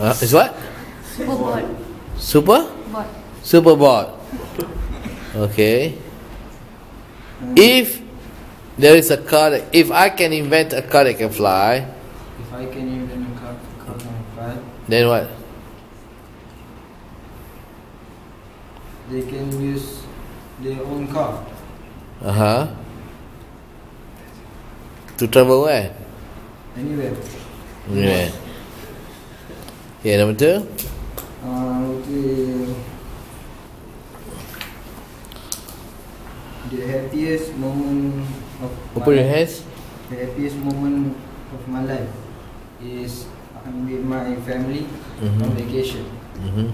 Uh, is what? Super board. Super? Board. Super board. Okay. If there is a car, that, if I can invent a car that can fly, If I can invent a car, car can fly, then what? they can use their own car. Uh huh. To travel where? Anywhere. Yeah. Yeah, number two. Uh, okay. The happiest moment of my Open your life- hands. The happiest moment of my life is I'm with my family on Mhm. vacation. Mm-hmm.